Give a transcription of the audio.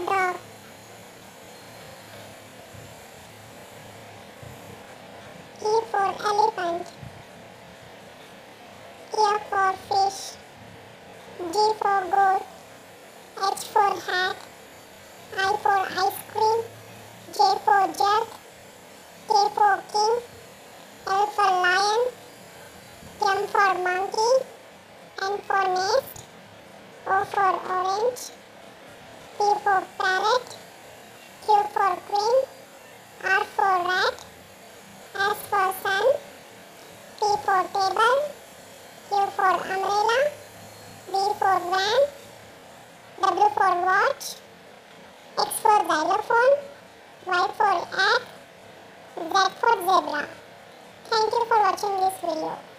dog. E for elephant. F for fish. G for goat. H for hat. I for ice cream. J for jug. K for king. L for lion. M for monkey. N for nest. O for orange. For parrot. Q for queen. R for rat. S for sun. T for table. U for umbrella. V for van. W for watch. X for xylophone. Y for egg. Z for zebra. Thank you for watching this video.